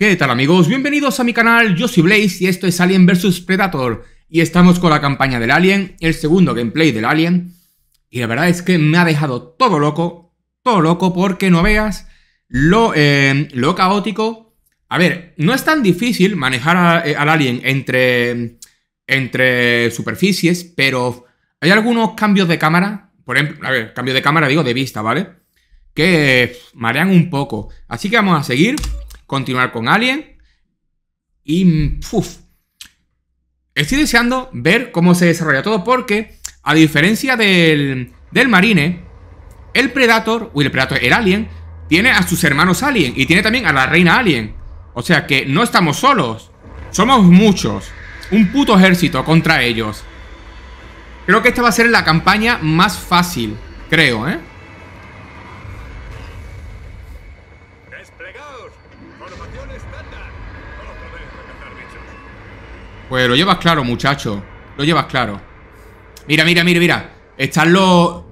¿Qué tal amigos? Bienvenidos a mi canal, yo soy Blaze y esto es Alien vs Predator y estamos con la campaña del Alien, el segundo gameplay del Alien y la verdad es que me ha dejado todo loco, todo loco porque no veas lo, eh, lo caótico. A ver, no es tan difícil manejar eh, al Alien entre, entre superficies, pero hay algunos cambios de cámara, por ejemplo, a ver, cambio de cámara digo de vista, ¿vale? Que marean un poco, así que vamos a seguir continuar con Alien. Y... Uf, estoy deseando ver cómo se desarrolla todo porque, a diferencia del, del Marine, el Predator, uy, el Predator, el Alien, tiene a sus hermanos Alien y tiene también a la Reina Alien. O sea que no estamos solos, somos muchos. Un puto ejército contra ellos. Creo que esta va a ser la campaña más fácil, creo, ¿eh? Pues lo llevas claro, muchacho. Lo llevas claro. Mira, mira, mira, mira. Están los...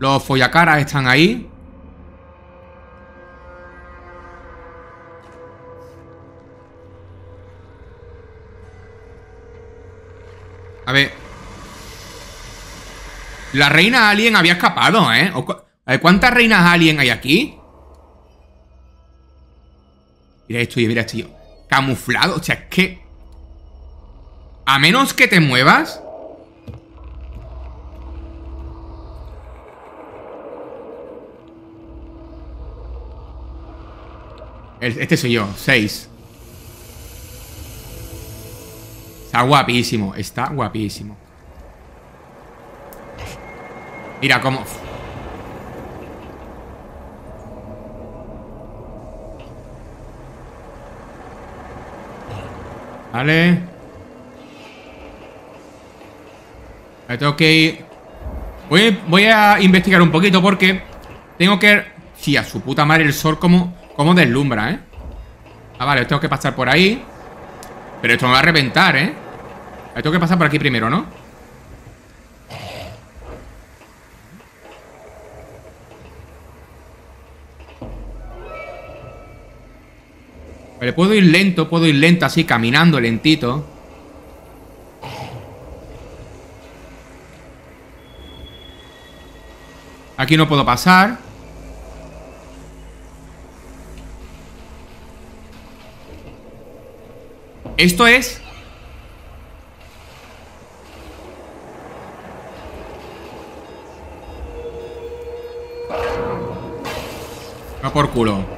Los follacaras están ahí. A ver. La reina alien había escapado, ¿eh? ¿cuántas reinas alien hay aquí? Mira esto, mira esto. Camuflado. O sea, es que... A menos que te muevas. Este soy yo, 6 Está guapísimo Está guapísimo. Mira cómo Vale Tengo que ir... Voy, a investigar un poquito porque tengo que... Sí, a su puta madre el sol como, como deslumbra, ¿eh? Ah, vale, tengo que pasar por ahí Pero esto me va a reventar, ¿eh? Tengo que pasar por aquí primero, ¿no? Vale, puedo ir lento, puedo ir lento así, caminando lentito Aquí no puedo pasar. Esto es... Por culo.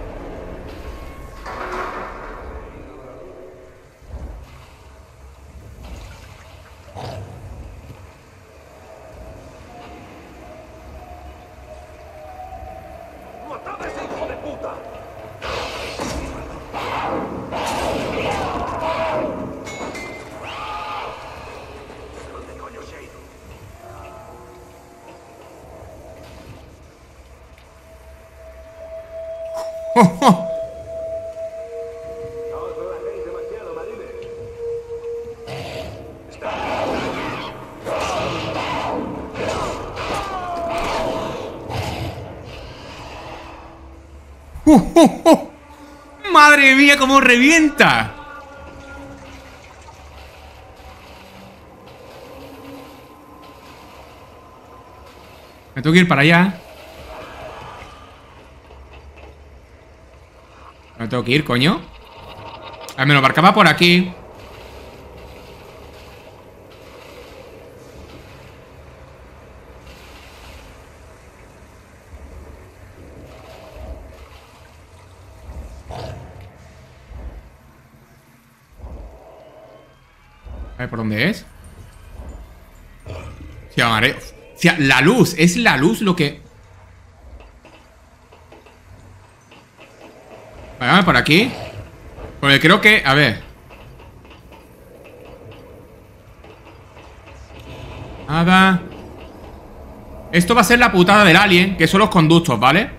¡Madre mía, cómo revienta! Me tengo que ir para allá. Me tengo que ir, coño. A ver, me lo marcaba por aquí. A ver, ¿por dónde es? Llamaré. O sea, la luz, es la luz lo que... Vale, por aquí Porque creo que... A ver Nada Esto va a ser la putada del alien Que son los conductos, ¿vale?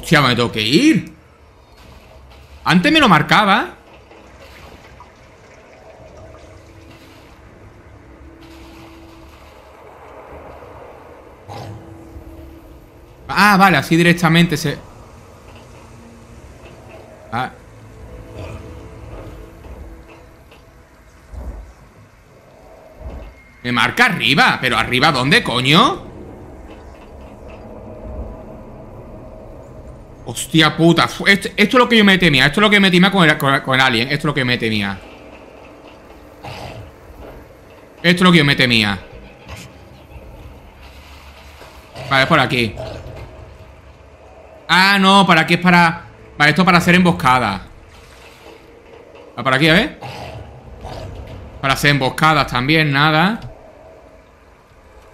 Hostia, me tengo que ir Antes me lo marcaba Ah, vale, así directamente se... Ah. Me marca arriba, pero arriba ¿dónde, coño? Hostia puta. Esto, es lo que yo me temía Esto es lo que me temía con el, con el alien Esto es lo que me temía. Esto es lo que yo me temía. Vale, es por aquí. Ah, no, ¿para qué es para...? Vale, esto para hacer emboscadas Va por aquí, a ver Para hacer emboscadas también, nada.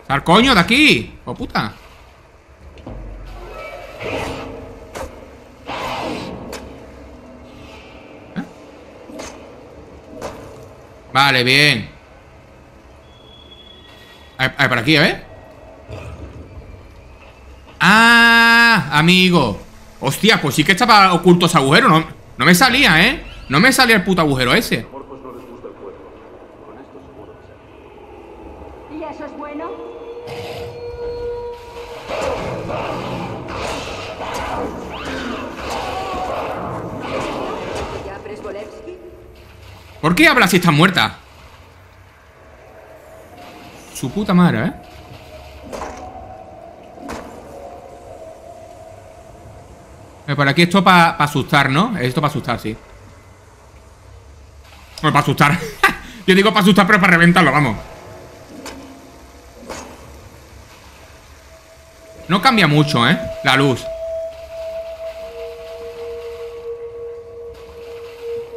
Sal coño de aquí. Oh puta Vale, bien a ver, por aquí, a ver ¡Ah! Amigo Hostia, pues sí que estaba oculto ese agujero No, no me salía, ¿eh? No me salía el puto agujero ese ¿Y eso es bueno? ¿Por qué habla si está muerta? Su puta madre, ¿eh? Eh, por aquí esto para asustar, ¿no? Esto para asustar, sí Bueno, para asustar Yo digo para asustar, pero para reventarlo, vamos No cambia mucho, ¿eh? La luz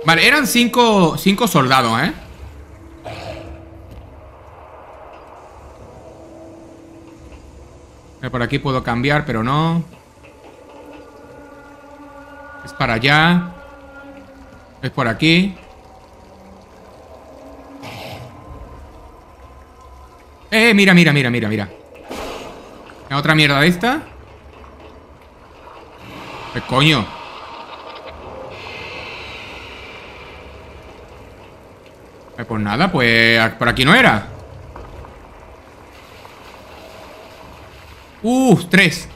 Vale, eran cinco, cinco soldados, ¿eh? eh por aquí puedo cambiar, pero no es para allá. Es por aquí. Eh, mira, mira, mira, mira, mira. Otra mierda de esta. ¿Qué coño? Eh, pues nada, pues por aquí no era. Uh, tres.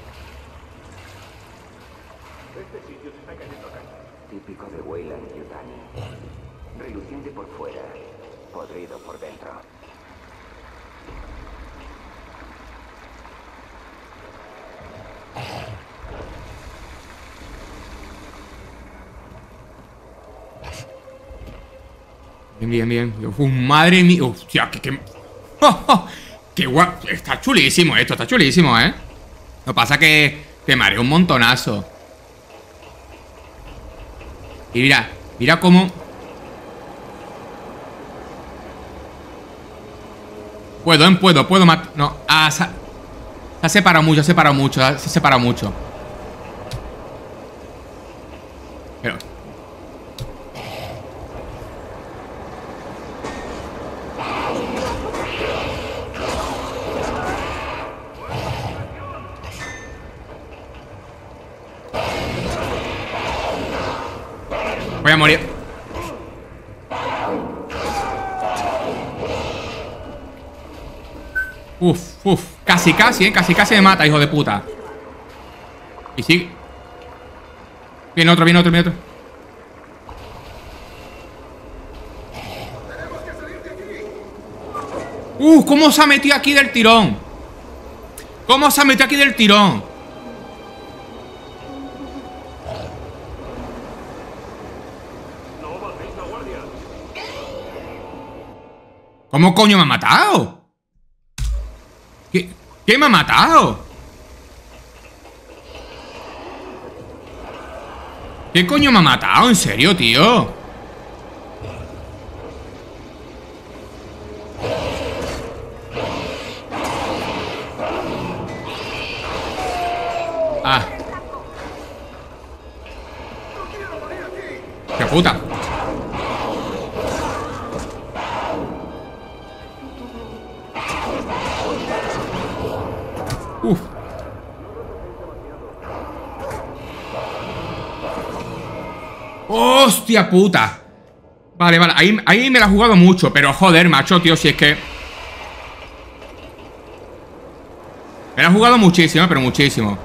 Bien, bien, bien. madre mía. Hostia, que... que... ¡Qué guapo! Está chulísimo esto, está chulísimo, ¿eh? Lo pasa que... Que mareo un montonazo. Y mira, mira cómo... Puedo, puedo, puedo matar... No, ah, se, ha separado mucho, se ha separado mucho, se ha separado mucho. Pero... Voy a morir. Uf, uf. Casi, casi, ¿eh? Casi, casi me mata, hijo de puta. Y sí. Viene otro, viene otro, viene otro. ¡Uh! ¿Cómo se ha metido aquí del tirón? ¿Cómo se ha metido aquí del tirón? ¿Cómo coño me ha matado? ¿Qué, ¿Qué me ha matado? ¿Qué coño me ha matado? ¿En serio, tío? Hostia puta Vale, vale, ahí, ahí me la ha jugado mucho Pero joder, macho, tío, si es que Me la ha jugado muchísimo, pero muchísimo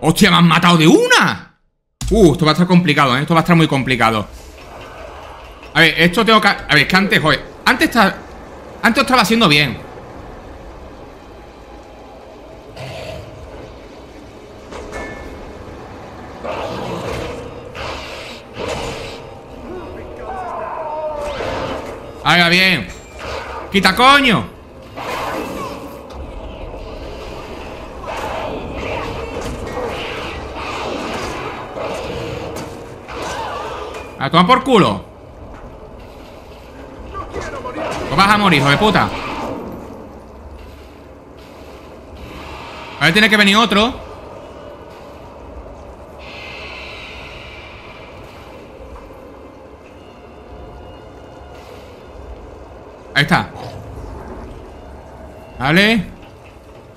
¡Hostia, me han matado de una! Uh, esto va a estar complicado. ¿eh? Esto va a estar muy complicado A ver, esto tengo que... A ver, que antes, joder Antes, está... antes estaba haciendo bien Haga bien. Quita coño. A tomar por culo. No vas a morir, hijo de puta. A ver, tiene que venir otro Vale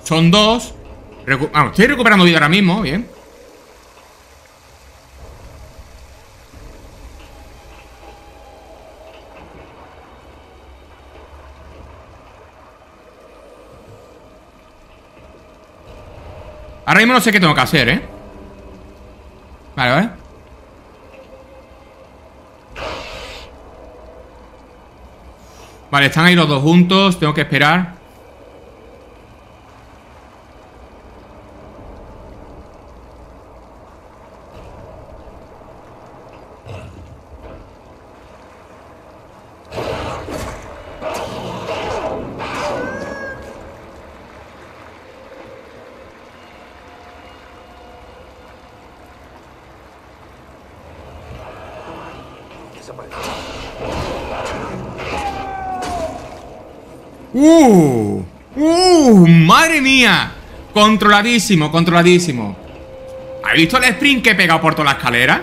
Son dos. Estoy recuperando vida ahora mismo, bien. Ahora mismo no sé qué tengo que hacer, ¿eh? Vale, vale Vale, están ahí los dos juntos Tengo que esperar ¡Uh! ¡Uh! ¡Madre mía! Controladísimo, controladísimo ¿Has visto el sprint que he pegado por toda la escalera?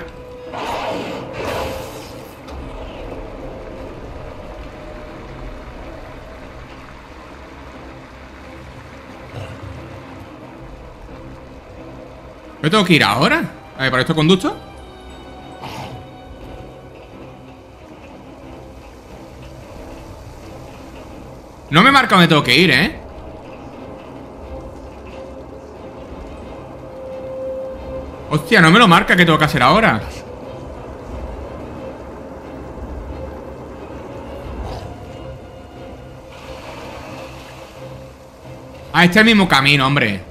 ¿Me tengo que ir ahora? A ver, ¿para esto conducto? No me marca dónde tengo que ir, ¿eh? Hostia, no me lo marca qué tengo que hacer ahora. Ah, este es el mismo camino, hombre.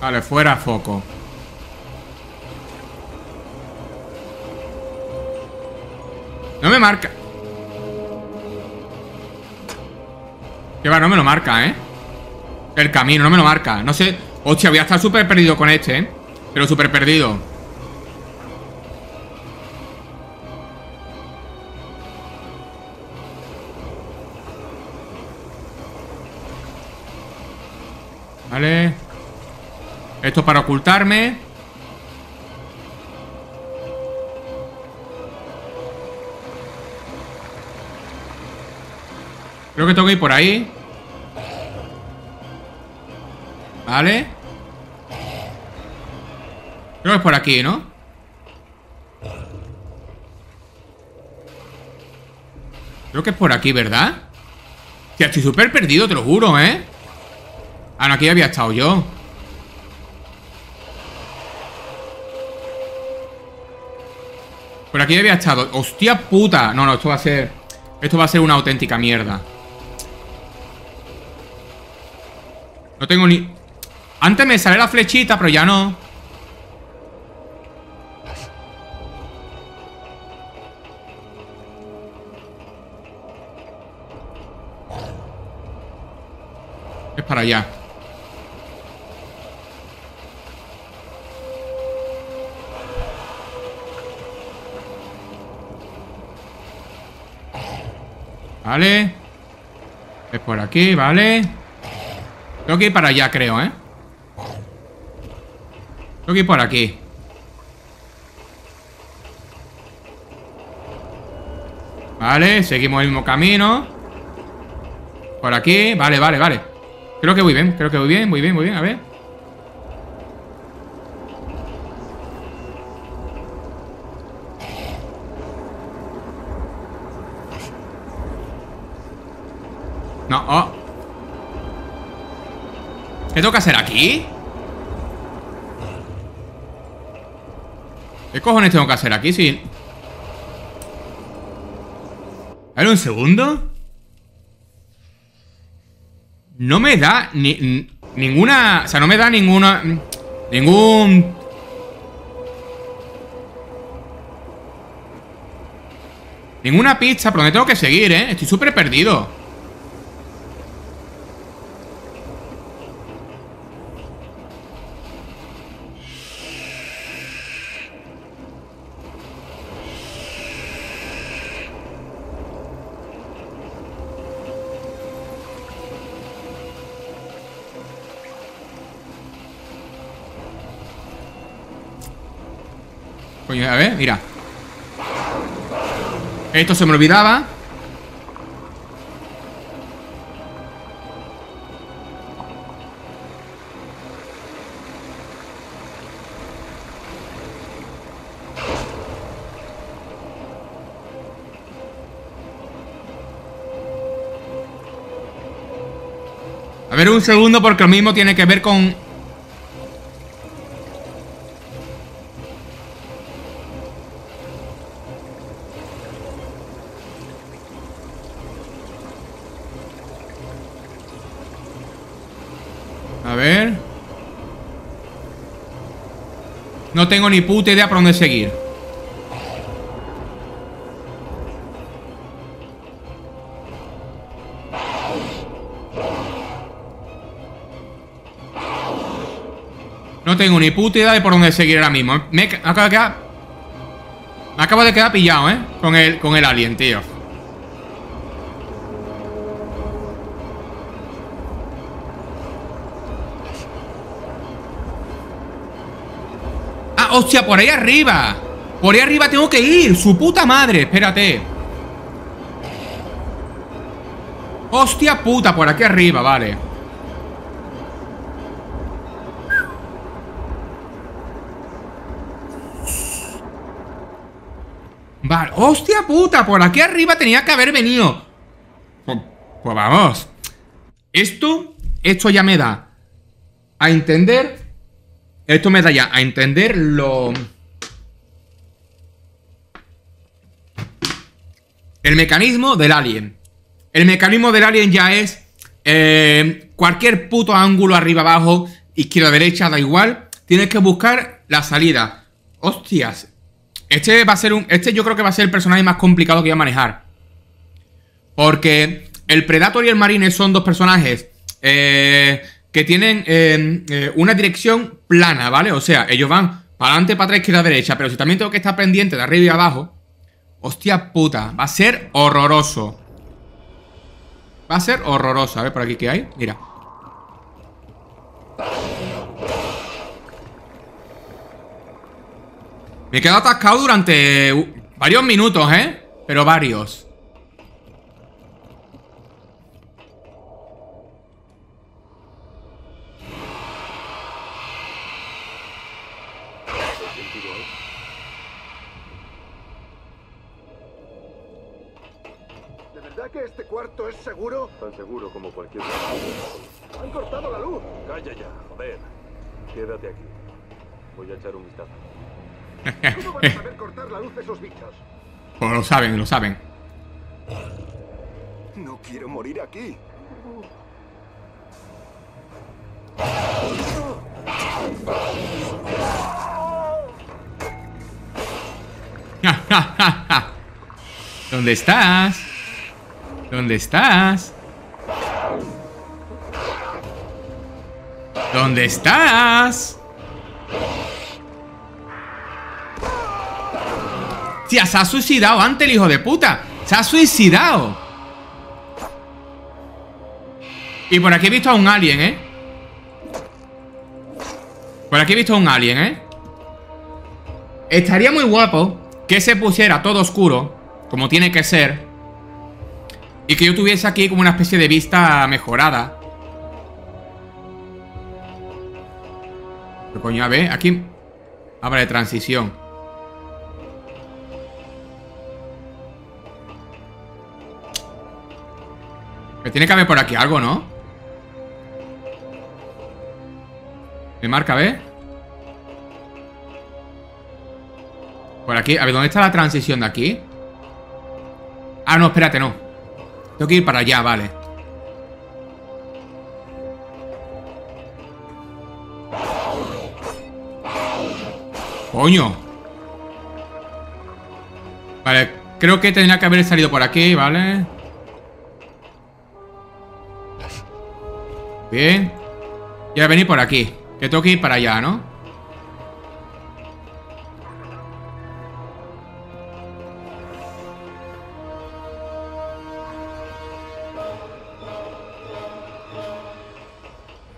Vale, fuera foco No me marca. Que va, no me lo marca, ¿eh? El camino, no me lo marca. No sé Hostia, voy a estar súper perdido con este, ¿eh? Pero súper perdido. Vale. Esto para ocultarme Creo que tengo que ir por ahí Vale Creo que es por aquí, ¿no? Creo que es por aquí, ¿verdad? Tía, estoy súper perdido, te lo juro, ¿eh? Ah, no, aquí había estado yo Por aquí había estado ¡Hostia puta! No, no, esto va a ser Esto va a ser una auténtica mierda No tengo ni... Antes me sale la flechita, pero ya no. Es para allá. Vale. Es por aquí, vale. Tengo que ir para allá, creo, ¿eh? Tengo que ir por aquí. Vale, seguimos el mismo camino. Por aquí, vale, vale, vale. Creo que voy bien, creo que voy bien, muy bien, muy bien, a ver. No, oh ¿Qué tengo que hacer aquí? ¿Qué cojones tengo que hacer aquí? Sí. A ver, un segundo. No me da ni, ninguna... O sea, no me da ninguna... Ningún... Ninguna pizza por donde tengo que seguir, ¿eh? Estoy súper perdido. Coño, a ver, mira. Esto se me olvidaba. A ver un segundo porque lo mismo tiene que ver con tengo ni puta idea por dónde seguir. No tengo ni puta idea de por dónde seguir ahora mismo. Me acabo de quedar... Me acabo de quedar pillado, ¿eh? Con el, con el alien, tío. Hostia, por ahí arriba. Por ahí arriba tengo que ir. Su puta madre. Espérate. Hostia puta, por aquí arriba, vale. Vale, hostia puta, por aquí arriba tenía que haber venido. Pues, pues vamos. Esto, esto ya me da a entender esto me da ya a entender lo... El mecanismo del alien. El mecanismo del alien ya es... Eh, cualquier puto ángulo arriba, abajo, izquierda, derecha, da igual. Tienes que buscar la salida. Hostias. Este va a ser un... Este yo creo que va a ser el personaje más complicado que voy a manejar. Porque el Predator y el Marine son dos personajes... Eh, que tienen eh, eh, una dirección plana, ¿vale? O sea, ellos van para adelante, para atrás, izquierda, derecha. Pero si también tengo que estar pendiente de arriba y abajo, hostia puta, va a ser horroroso. Va a ser horroroso. A ver, por aquí, ¿qué hay? Mira. Me he quedado atascado durante varios minutos, ¿eh? Pero varios. Lo saben, lo saben. No quiero morir aquí. ¿Dónde estás? ¿Dónde estás? ¿Dónde estás? Tía, se ha suicidado antes el hijo de puta Se ha suicidado Y por aquí he visto a un alien, ¿eh? Por aquí he visto a un alien, ¿eh? Estaría muy guapo Que se pusiera todo oscuro Como tiene que ser y que yo tuviese aquí como una especie de vista mejorada. ¿Qué coño? A ver, aquí... Habla de transición. Me tiene que haber por aquí algo, ¿no? Me marca, ¿ves? Por aquí. A ver, ¿dónde está la transición de aquí? Ah, no, espérate, no. Tengo que ir para allá, vale. ¡Coño! Vale, creo que tendría que haber salido por aquí, ¿vale? Bien. Y a venir por aquí. Que tengo que ir para allá, ¿no?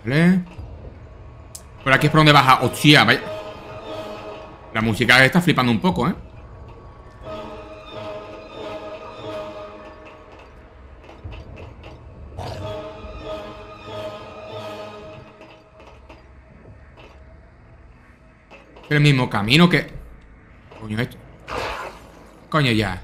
Vale. Por aquí es por donde baja. ¡Hostia! Vaya. La música está flipando un poco, ¿eh? El mismo camino que... Coño, esto... Coño, ya.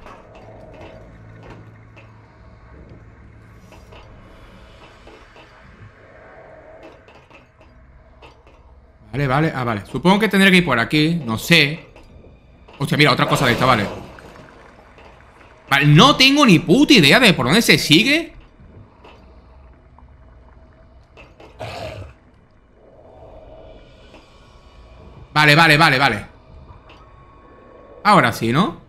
Vale, vale, ah, vale. Supongo que tendré que ir por aquí, no sé. Hostia, mira, otra cosa de esta, vale. Vale, no tengo ni puta idea de por dónde se sigue Vale, vale, vale, vale. Ahora sí, ¿no?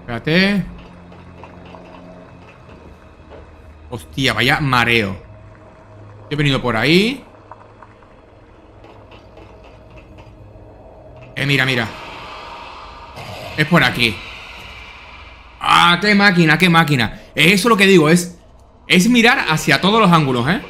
Espérate. Hostia, vaya mareo. He venido por ahí. Eh, mira, mira Es por aquí ¡Ah, qué máquina, qué máquina! Eso es lo que digo, es... Es mirar hacia todos los ángulos, ¿eh?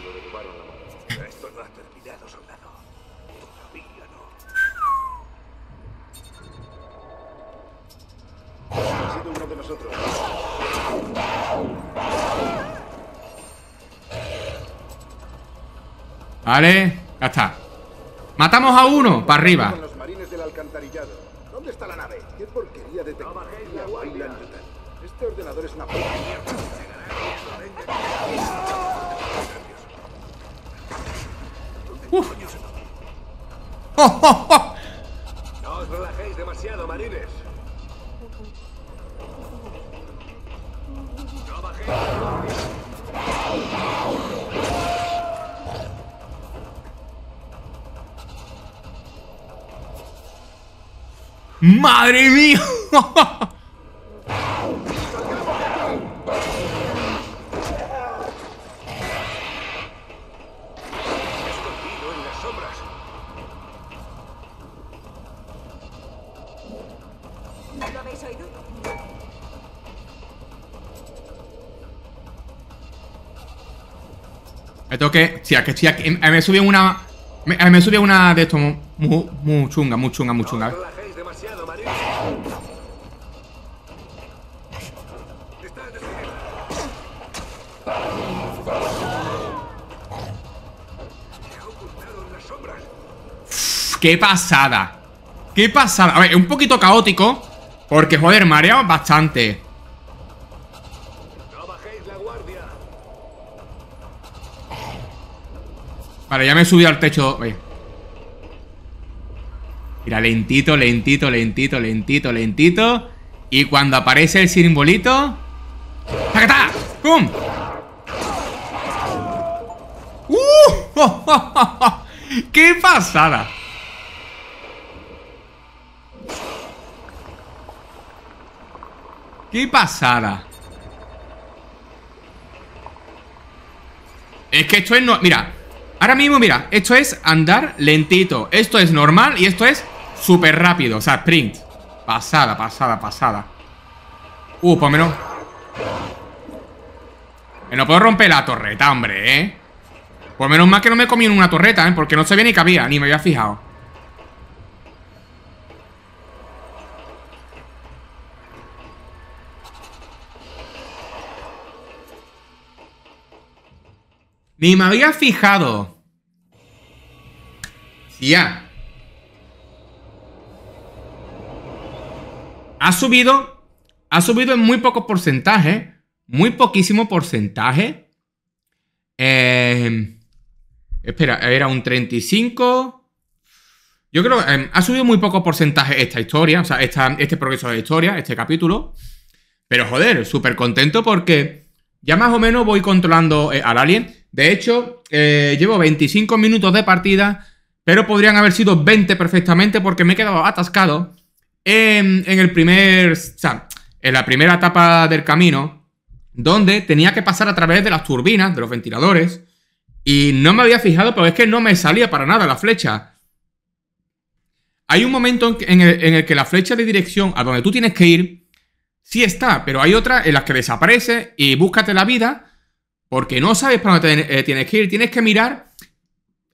Vale, ya está Matamos a uno, para arriba. ¿Dónde está la nave? ¿Qué porquería de tecnología bailan Yutan? Este ordenador es una porquería. ¡Oh, oh, oh! No os relajéis demasiado, marines. No bajéis. ¡Madre mía! Me tengo que... Sí, que estoy aquí. Me subió una... Me, me subió una de esto muy, muy, chunga, muy chunga, muy chunga. ¡Qué pasada! ¡Qué pasada! A ver, un poquito caótico Porque, joder, marea bastante. Vale, ya me he subido al techo Oye. Mira, lentito, lentito, lentito, lentito, lentito Y cuando aparece el simbolito ¡Tacatá! ¡Pum! ¡Uh! ¡Qué pasada! ¡Qué pasada! Es que esto es no... Mira, ahora mismo, mira, esto es andar lentito Esto es normal y esto es súper rápido O sea, sprint Pasada, pasada, pasada Uh, por menos Que no puedo romper la torreta, hombre, ¿eh? Por menos mal que no me comí en una torreta, ¿eh? Porque no sabía ni que había, ni me había fijado Ni me había fijado. Ya. ha subido, ha subido en muy poco porcentaje, muy poquísimo porcentaje. Eh, espera, era un 35. Yo creo que eh, ha subido muy poco porcentaje esta historia, o sea, este progreso de historia, este capítulo. Pero joder, súper contento porque ya más o menos voy controlando eh, al alien. De hecho, eh, llevo 25 minutos de partida, pero podrían haber sido 20 perfectamente porque me he quedado atascado en, el primer... O sea, en la primera etapa del camino, donde tenía que pasar a través de las turbinas, de los ventiladores, y no me había fijado, pero es que no me salía para nada la flecha. Hay un momento en el, en el que la flecha de dirección a donde tú tienes que ir Sí está, pero hay otras en las que desaparece y búscate la vida porque no sabes para dónde eh, tienes que ir. Tienes que mirar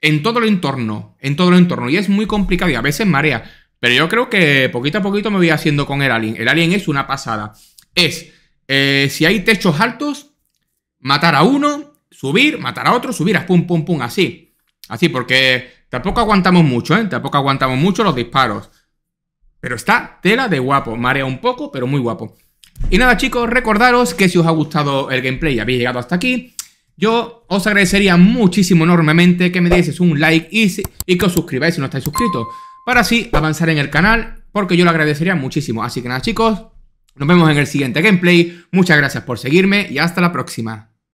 en todo el entorno, en todo el entorno. Y es muy complicado y a veces marea. Pero yo creo que poquito a poquito me voy haciendo con el alien. El alien es una pasada. Es, eh, si hay techos altos, matar a uno, subir, matar a otro, subir pum, pum, pum, así. Así, porque tampoco aguantamos mucho, ¿eh? Tampoco aguantamos mucho los disparos. Pero está tela de guapo. Marea un poco, pero muy guapo. Y nada chicos, recordaros que si os ha gustado el gameplay y habéis llegado hasta aquí, yo os agradecería muchísimo enormemente que me deis un like y, y que os suscribáis si no estáis suscritos, para así avanzar en el canal, porque yo lo agradecería muchísimo. Así que nada chicos, nos vemos en el siguiente gameplay, muchas gracias por seguirme y hasta la próxima.